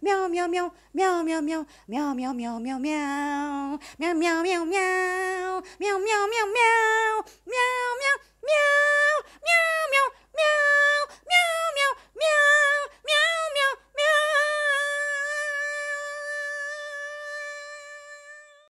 喵喵喵喵喵喵喵喵喵喵喵喵喵喵喵喵喵喵